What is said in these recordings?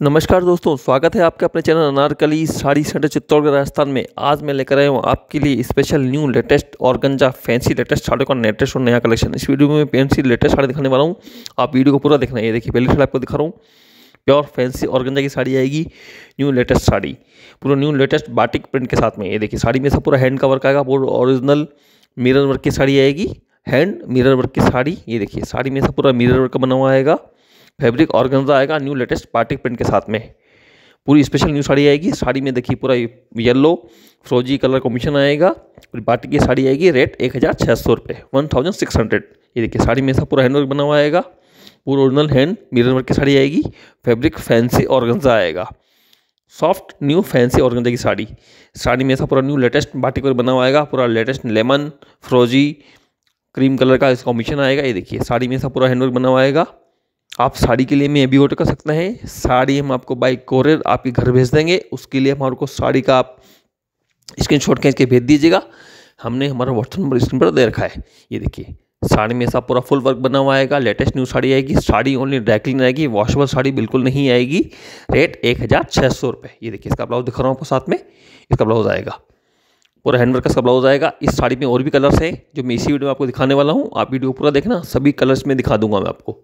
नमस्कार दोस्तों, स्वागत है आपके अपने चैनल अनारकली, साड़ी सेंटर चित्तौड़गढ़ राजस्थान में। आज मैं लेकर आया हूँ आपके लिए स्पेशल न्यू लेटेस्ट और गंजा फैंसी लेटेस्ट साड़ियों का लेटेस्ट और नया कलेक्शन इस वीडियो में फैंसी लेटेस्ट साड़ी दिखाने वाला हूँ। आप वीडियो को पूरा देखना। ये देखिए, पहली साड़ी आपको दिखा रहा हूँ। प्योर फैंसी और की साड़ी आएगी न्यू लेटेस्ट साड़ी। पूरा न्यू लेटेस्ट बाटिक प्रिंट के साथ में। ये देखिए, साड़ी में सब पूरा हैंड का वर्क आएगा। पूरा ओरिजिनल मिरर वर्क की साड़ी आएगी। हैंड मिरर वर्क की साड़ी। ये देखिए, साड़ी में सब पूरा मिरर वर्क बना हुआ आएगा। फैब्रिक ऑर्गेन्जा आएगा न्यू लेटेस्ट पार्टी प्रिंट के साथ में। पूरी स्पेशल न्यू साड़ी आएगी। साड़ी में देखिए पूरा येलो फ्रोजी कलर कॉम्बिनेशन आएगा। पूरी पार्टी की साड़ी आएगी रेट एक हज़ार छः सौ रुपये वन थाउज़ेंड सिक्स हंड्रेड ये देखिए, साड़ी में सब पूरा हैंडवर्क बना हुआ आएगा। पूरा ओरिजिनल हैंड मिरर वर्क की साड़ी आएगी। फैब्रिक फैंसी ऑर्गेन्जा आएगा। सॉफ्ट न्यू फैंसी ऑर्गेन्जा की साड़ी। साड़ी में ऐसा पूरा न्यू लेटेस्ट बाटिक वर्क बना हुआ आएगा। पूरा लेटेस्ट लेमन फ्रोजी क्रीम कलर का इस कॉम्बिनेशन आएगा। ये देखिए, साड़ी में ऐसा पूरा हैंडवर्क बना हुआ आएगा। आप साड़ी के लिए मैं भी ऑर्डर कर सकते हैं। साड़ी हम आपको बाई कोरियर आपके घर भेज देंगे। उसके लिए हमारे को साड़ी का आप स्क्रीन शॉट खींच के भेज दीजिएगा। हमने हमारा व्हाट्सअप नंबर स्क्रीन पर दे रखा है। ये देखिए, साड़ी में सब पूरा फुल वर्क बना हुआ आएगा। लेटेस्ट न्यू साड़ी आएगी। साड़ी ओनली ड्राइक्लिन आएगी वॉशबल साड़ी बिल्कुल नहीं आएगी। रेट एक हज़ार छः सौ रुपये ये देखिए, इसका ब्लाउज दिखा रहा हूँ आपको साथ में। इसका ब्लाउज आएगा। पूरा हैंड वर्क का ब्लाउज आएगा। इस साड़ी में और भी कलर्स हैं, जो मैं इसी वीडियो में आपको दिखाने वाला हूँ। आप वीडियो पूरा देखना। सभी कलर्स में दिखा दूँगा मैं आपको।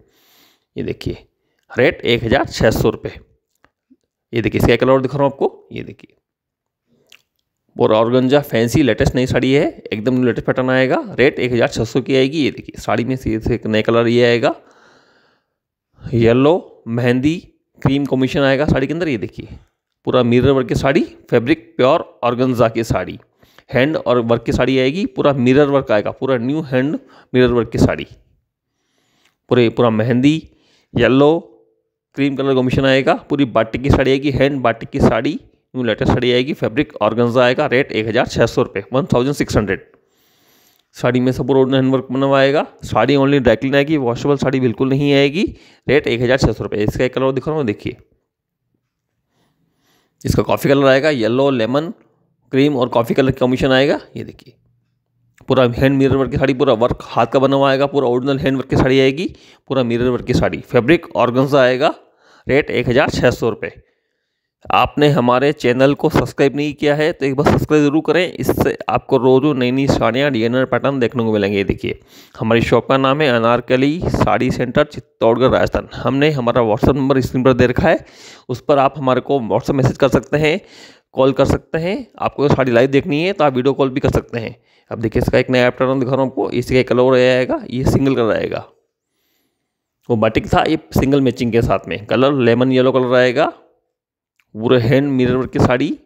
ये देखिए रेट एक हज़ार छः सौ रुपये ये देखिए, इसका कलर दिखा रहा हूँ आपको, ये देखिए। और ऑर्गंजा फैंसी लेटेस्ट नई साड़ी है, एकदम लेटेस्ट पैटर्न आएगा रेट एक हज़ार छः सौ की आएगी, ये देखिए, साड़ी में से एक नया कलर ये आएगा। येलो मेहंदी क्रीम कॉम्बिनेशन आएगा साड़ी के अंदर, ये देखिए। पूरा मिरर वर्क की साड़ी फैब्रिक प्योर ऑर्गेन्जा की साड़ी। हैंड और वर्क की साड़ी आएगी, पूरा मिरर वर्क आएगा, पूरा न्यू हैंड मिरर वर्क की साड़ी। पूरे, पूरा mehndi yellow cream colour combination आएगा, पूरी बाटिक की साड़ी आएगी हैंड बाटिक की साड़ी न्यू लेटेस्ट साड़ी आएगी फैब्रिक ऑर्गेन्जा आएगा रेट एक हज़ार छः सौ रुपये one thousand six hundred sari में सब रोड हैंडवर्क बना हुआ आएगा साड़ी ओनली ड्राइक्लिन आएगी वॉशेबल साड़ी बिल्कुल नहीं आएगी रेट एक हज़ार छः सौ रुपये इसका एक कलर दिख रहा हूँ देखिए। इसका कॉफ़ी कलर आएगा येलो लेमन क्रीम और कॉफ़ी कलर कॉम्बिनेशन आएगा, ये देखिए। पूरा हैंड मिरर वर्क की साड़ी, पूरा वर्क हाथ का बना हुआ आएगा, पूरा ओरिजिनल हैंड वर्क की साड़ी आएगी, पूरा मिरर वर्क की साड़ी। फैब्रिक ऑर्गेन्जा आएगा रेट एक हज़ार छः सौ रुपये आपने हमारे चैनल को सब्सक्राइब नहीं किया है तो एक बार सब्सक्राइब ज़रूर करें, इससे आपको रोज़ नई नई साड़ियाँ डिज़ाइनर पैटर्न देखने को मिलेंगे। देखिए, हमारी शॉप का नाम है अनारकली साड़ी सेंटर चित्तौड़गढ़, राजस्थान। हमने हमारा व्हाट्सअप नंबर स्क्रीन पर दे रखा है, उस पर आप हमारे को व्हाट्सअप मैसेज कर सकते हैं कॉल कर सकते हैं। आपको साड़ी लाइव देखनी है तो आप वीडियो कॉल भी कर सकते हैं। अब देखिए, इसका एक नया पैटर्न दिखा रहा हूँ आपको। इसका एक कलर आएगा ये सिंगल कलर आएगा। वो बटिक था, ये सिंगल मैचिंग के साथ में। कलर लेमन येलो कलर आएगा। पूरे हैंड मिरर वर्क की साड़ी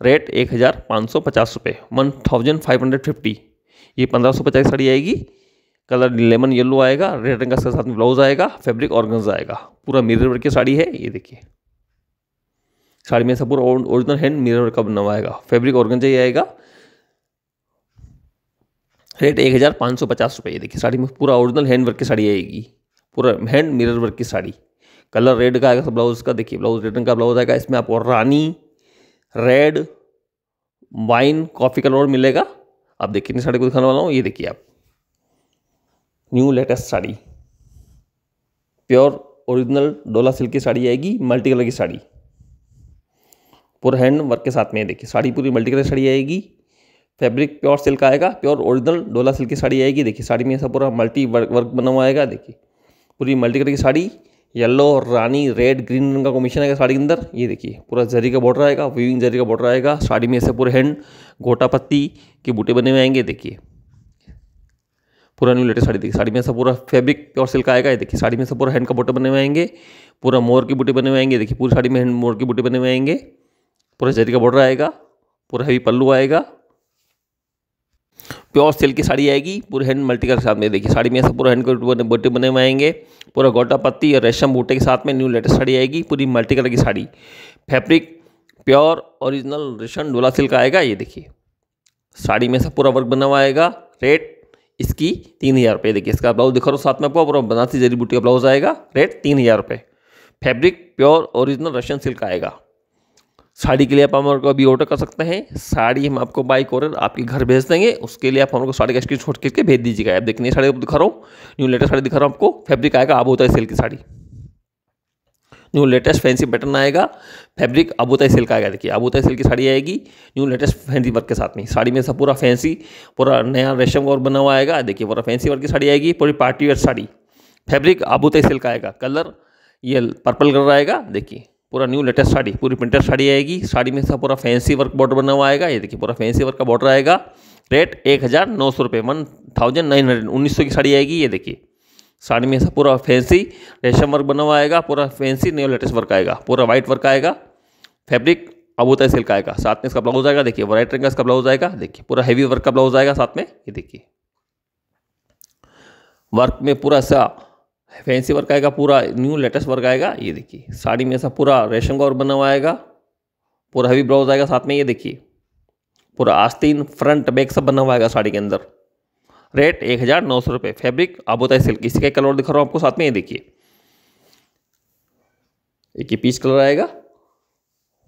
रेट एक हज़ार पाँच सौ पचास रुपये one thousand five hundred fifty ये पंद्रह सौ पचास साड़ी आएगी। कलर लेमन येलो आएगा रेड रंग का साथ में ब्लाउज आएगा फैब्रिक ऑर्गन्स आएगा। पूरा मिरर वर्क की साड़ी है, ये देखिए। साड़ी में सब पूरा ओरिजिनल हैंड मिरर वर्क का बना हुआ आएगा फैब्रिक ऑर्गन ही आएगा। रेट एक हज़ार पाँच सौ पचास रुपये। देखिए, साड़ी में पूरा ओरिजिनल हैंड वर्क की साड़ी आएगी। पूरा हैंड मिरर वर्क की साड़ी। कलर रेड का आएगा ब्लाउज का। देखिए ब्लाउज रेड रंग का ब्लाउज आएगा। इसमें आपको रानी रेड वाइन कॉफ़ी कलर मिलेगा। आप देखिए, इतनी साड़ी को दिखाने वाला हूँ। ये देखिए आप। New latest sari. Pure original डोला सिल्क की साड़ी आएगी मल्टी कलर की साड़ी। पूरा हैंड वर्क के साथ में देखिए, साड़ी पूरी मल्टी कलर साड़ी आएगी। फैब्रिक प्योर सिल्क आएगा, प्योर ओरिजिनल डोला सिल्क की साड़ी आएगी। देखिए, साड़ी में ऐसा पूरा मल्टी वर्क वर्क बना हुआ आएगा, देखिए। पूरी मल्टी कलर की साड़ी येलो रानी रेड ग्रीन रंग का कॉम्बिनेशन आएगा साड़ी के अंदर। ये देखिए, पूरा जरी का बॉर्डर आएगा वीविंग जरी का बॉर्डर आएगा। साड़ी में ऐसे पूरे हैंड गोटा पत्ती के बूटे बने हुए आएँगे, देखिए। पूरा न्यू लेटेस्ट साड़ी, देखिए, साड़ी में ऐसा पूरा फैब्रिक प्योर सिल्क आएगा, ये देखिए, साड़ी में ऐसा पूरा हैंड का बोटे बने हुए आएँगे। पूरा मोर के बूटे बने हुए आएँगे, देखिए, पूरी साड़ी में हैंड मोर के बूटे बने हुए आएँगे। पूरा जरी का बॉर्डर आएगा, पूरा हैवी पल्लू आएगा। प्योर सिल्क की साड़ी आएगी, पूरे हैंड मल्टी कलर के साथ में। देखिए, साड़ी में ऐसा पूरा हैंड के बूटे बने हुए आएँगे। पूरा गोटा पत्ती और रेशम बूटे के साथ में न्यू लेटेस्ट साड़ी आएगी, पूरी मल्टी कलर की साड़ी। फैब्रिक प्योर ओरिजिनल रेशम डोला सिल्क आएगा। ये देखिए, साड़ी में सब पूरा वर्क बना हुआ आएगा। रेट इसकी तीन हज़ार रुपये देखिए, इसका ब्लाउज दिखा रहा हूँ साथ में आपको, पूरा बनाती जरी बूटी का ब्लाउज आएगा। रेट तीन हज़ार रुपये fabric pure original Russian silk आएगा। साड़ी के लिए आप हमारे को अभी ऑर्डर कर सकते हैं। साड़ी हम आपको बाई कोरियर आपके घर भेज देंगे। उसके लिए आप हमारे को साड़ी का स्क्रीन छोट करके भेज दीजिएगा। आप देखिए, साड़ी दिखा रहा हूँ न्यू लेटेस्ट साड़ी दिखा रहा हूँ आपको। फैब्रिक आएगा आप होता है सिल्क की sari. New latest fancy pattern आएगा फैब्रिक अबूताई सिल्क आएगा। देखिए अबूताई सिल्क की साड़ी आएगी न्यू लेटेस्ट फैंसी वर्क के साथ में। साड़ी में सब पूरा फैंसी पूरा नया रेशम और बना हुआ आएगा। देखिए, पूरा फैंसी वर्क की साड़ी आएगी, पूरी पार्टी वेयर साड़ी। फैब्रिक अबूताई सिल्क आएगा। कलर ये पर्पल कलर आएगा। देखिए पूरा न्यू लेटेस्ट साड़ी, पूरी प्रिंटेड साड़ी आएगी। साड़ी में सब पूरा फैंसी वर्क बॉर्डर बना हुआ आएगा। ये देखिए, पूरा फैंसी वर्क का बॉर्डर आएगा। रेट एक हज़ार नौ सौ रुपये वन थाउज़ेंड नाइन हंड्रेड उन्नीस सौ की साड़ी आएगी, ये देखिए। साड़ी में सब पूरा फैंसी रेशम वर्क बना हुआ आएगा, पूरा फैंसी न्यू लेटेस्ट वर्क आएगा, पूरा वाइट वर्क आएगा। फैब्रिक अबूता सिल्क आएगा। साथ में इसका ब्लाउज आएगा, देखिए वाइट रंग का इसका ब्लाउज आएगा, देखिए, पूरा हैवी वर्क का ब्लाउज आएगा साथ में, ये देखिए। वर्क में पूरा सा फैंसी वर्क आएगा, पूरा न्यू लेटेस्ट वर्क आएगा, ये देखिए। साड़ी में ऐसा पूरा रेशम का और बना हुआ आएगा पूरा हैवी ब्लाउज आएगा, साथ में ये देखिए। पूरा आस्तीन फ्रंट बैक सब बना हुआ आएगा साड़ी के अंदर। रेट एक हज़ार नौ सौ रुपये फैब्रिक आबोता सिल्क इसी का कलर दिखा रहा हूँ आपको, साथ में ये देखिए। एक ये पीच कलर आएगा।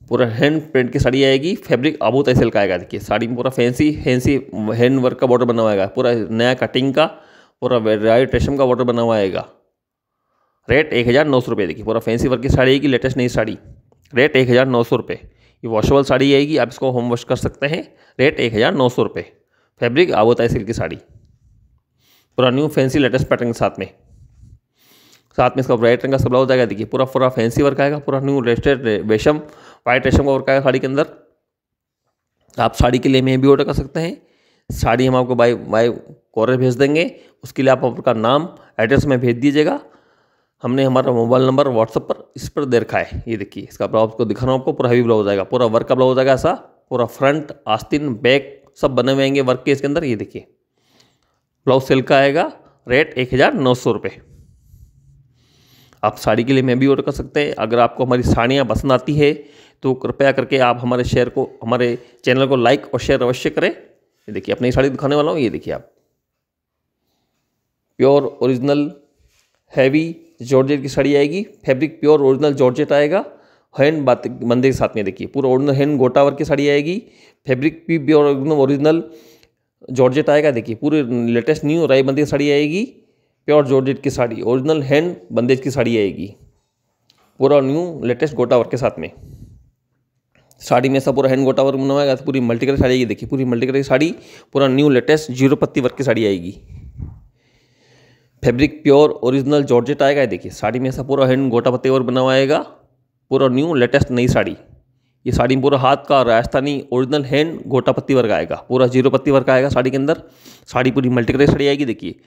पूरा हैंड प्रिंट की साड़ी आएगी। फैब्रिक आबोता सिल्क आएगा, देखिए। साड़ी में पूरा फैंसी फैंसी हैंड वर्क का बॉर्डर बना हुआ आएगा पूरा नया कटिंग का, पूरा राइट रेशम का बॉर्डर बना हुआ आएगा रेट एक हज़ार नौ सौ रुपये, देखिए, पूरा फैंसी वर्क की साड़ी आएगी, लेटेस्ट नई साड़ी। रेट एक हज़ार नौ सौ रुपये। ये वॉशेबल साड़ी आएगी, आप इसको होम वॉश कर सकते हैं। रेट एक हज़ार नौ सौ रुपये। फैब्रिक आवता है सिल्क की साड़ी। पूरा न्यू फैंसी लेटेस्ट पैटर्न के साथ में। साथ में इसका ब्राइट रंग का सब ब्लाउज आएगा देखिए, पूरा पूरा फैंसी वर्क आएगा, पूरा न्यू रेस्टेड रेशम वाइट रेशम का वर्क आएगा साड़ी के अंदर। आप साड़ी के लिए में भी ऑर्डर कर सकते हैं। साड़ी हम आपको बाई बाई कोरियर भेज देंगे। उसके लिए आप आपका नाम एड्रेस में भेज दीजिएगा। हमने हमारा मोबाइल नंबर व्हाट्सअप पर इस पर दे रखा है। ये देखिए, इसका ब्लाउज को दिखा रहा हूँ आपको पूरा हैवी ब्लाउज आएगा। पूरा वर्क का ब्लाउज आएगा ऐसा। पूरा फ्रंट आस्तीन बैक सब बने हुए आएँगे वर्क के इसके अंदर। ये देखिए ब्लाउज सिल्क का आएगा। रेट एक हज़ार नौ सौ रुपये आप साड़ी के लिए मैं भी ऑर्डर कर सकते हैं। अगर आपको हमारी साड़ियाँ पसंद आती है तो कृपया करके आप हमारे शेयर को, हमारे चैनल को लाइक और शेयर अवश्य करें। ये देखिए, अपनी साड़ी दिखाने वाला हूँ। ये देखिए आप। प्योर ओरिजिनल हैवी जॉर्जेट की साड़ी आएगी, फैब्रिक प्योर ओरिजिनल जॉर्जेट आएगा। हैंड बात बंदे के साथ में देखिए, पूरा ओरिजिनल हैंड गोटावर की साड़ी आएगी, फैब्रिक भी प्योर एकदम ओरिजिनल जॉर्जेट आएगा। देखिए, पूरे लेटेस्ट न्यू राई बंदी की साड़ी आएगी, प्योर जॉर्जेट की साड़ी, ओरिजिनल हैंड बंदेज की साड़ी आएगी। पूरा न्यू लेटेस्ट गोटा वर्क के साथ में। साड़ी में सब पूरा हैंड गोटा वर्क हुआ पूरी मल्टी कलर साड़ी आएगी। देखिए, पूरी मल्टी कलर की साड़ी, पूरा न्यू लेटेस्ट ज़ीरो पत्ती वर्क की साड़ी आएगी। फैब्रिक प्योर ओरिजिनल जॉर्जेट आएगा देखिए, साड़ी में ऐसा पूरा हैंड गोटा पत्ते और बना हुआ आएगा पूरा न्यू लेटेस्ट नई साड़ी। ये साड़ी में पूरा हाथ का राजस्थानी ओरिजिनल हैंड गोटा पत्ती वर्क आएगा, पूरा ज़ीरो पत्ती वर्क आएगा साड़ी के अंदर। साड़ी पूरी मल्टी कलर साड़ी आएगी, देखिए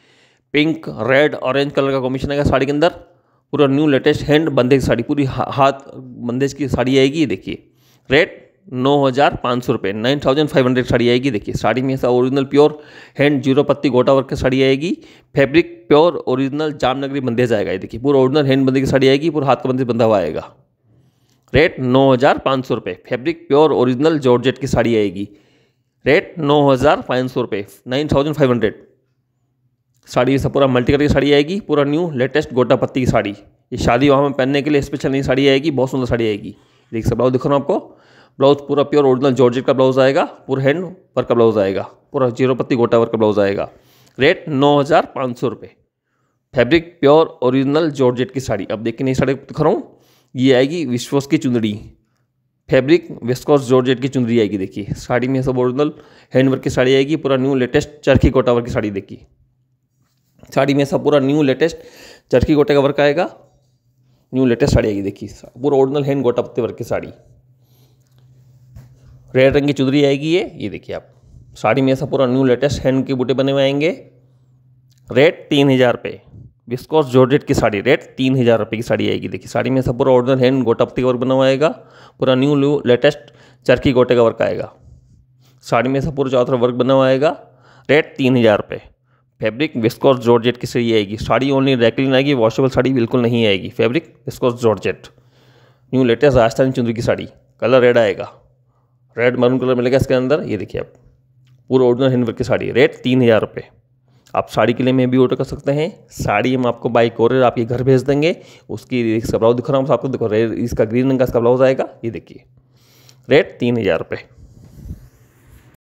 पिंक रेड ऑरेंज कलर का कॉम्बिनेशन आएगा साड़ी के अंदर। पूरा new latest hand bandhej sari, पूरी हाथ बंदेज की साड़ी आएगी देखिए रेट नौ हज़ार पाँच सौ रुपये। Nine thousand five hundred sari आएगी। देखिए, साड़ी में ऐसा ओरिजिनल प्योर हैंड ज़ीरो पत्ती गोटा वर्क की साड़ी आएगी। Fabric pure original Jamnagari bandhej आएगा ये देखिए, पूरा ओरिजिनल हैंड बंदे की साड़ी आएगी, पूरा हाथ का बंदेज बंधा हुआ आएगा। रेट नौ हज़ार पाँच सौ रुपये। फैब्रिक प्योर ओरिजिनल जॉर्जेट की साड़ी आएगी। रेट नौ हज़ार पाँच सौ रुपये। Nine thousand five hundred. Sari सब पूरा मल्टी कलर की साड़ी आएगी, पूरा न्यू लेटेस्ट गोटा पत्ती की साड़ी। ये शादी वहाँ में पहनने के लिए स्पेशल नई साड़ी आएगी, बहुत सुंदर साड़ी आएगी। देख सब दिखा रहा हूँ आपको। ब्लाउज पूरा प्योर ओरिजिनल जॉर्जेट का ब्लाउज आएगा, पूरा हैंड वर्क का ब्लाउज आएगा, पूरा ज़ीरो पत्ती गोटा वर्क का ब्लाउज आएगा। रेट नौ हज़ार पाँच सौ रुपये फैब्रिक प्योर ओरिजिनल जॉर्जेट की साड़ी। अब देखिए नहीं साड़ी दिखा रहा हूँ, ये आएगी विश्वस की चुंदड़ी फैब्रिक वेस्कॉस जॉर्जेट की चुंदड़ी आएगी, देखिए। साड़ी में सब ओरिजिनल हैंड वर्क की साड़ी आएगी, पूरा न्यू लेटेस्ट चरखी गोटा वर्क की साड़ी, देखिए। साड़ी में सब पूरा न्यू लेटेस्ट चरखी गोटे का वर्क आएगा, न्यू लेटेस्ट साड़ी आएगी, देखिए। पूरा ओरिजिनल हैंड गोटा पत्ते वर्क की साड़ी। रेड रंग की चुदरी आएगी ये। ये देखिए आप, साड़ी में ऐसा पूरा न्यू लेटेस्ट हैंड के बूटे बने हुए आएँगे। रेट तीन हज़ार रुपये विस्कॉस जॉर्जेट की साड़ी रेट तीन हज़ार रुपये की साड़ी आएगी। देखिए, साड़ी में ऐसा पूरा ऑर्डर हैंड गोटा पत्ती का वर्क बना हुआ आएगा। पूरा न्यू न्यू लेटेस्ट चरखी गोटे का वर्क आएगा। साड़ी में ऐसा पूरा तरफ़ वर्क बना हुआ आएगा। रेट तीन हज़ार रुपये फैब्रिक विस्कॉस जॉर्जेट की साड़ी आएगी। साड़ी ओनली रैकलिन आएगी वॉशेबल साड़ी बिल्कुल नहीं आएगी। Fabric viscose georgette new latest Rajasthani चुंदरी की साड़ी कलर रेड आएगा। रेड मरून कलर मिलेगा इसके अंदर। ये देखिए आप, पूरा ओरिजिनल हैंडवर्क की साड़ी रेट तीन हज़ार रुपये आप साड़ी के लिए मैं भी ऑर्डर कर सकते हैं। साड़ी हम आपको बाई कोरियर आपके घर भेज देंगे। उसकी इसका ब्लाउज दिखा रहा हूँ आपको, देखो रेड इसका ग्रीन रंग का इसका ब्लाउज आएगा। ये देखिए। रेट तीन हज़ार रुपये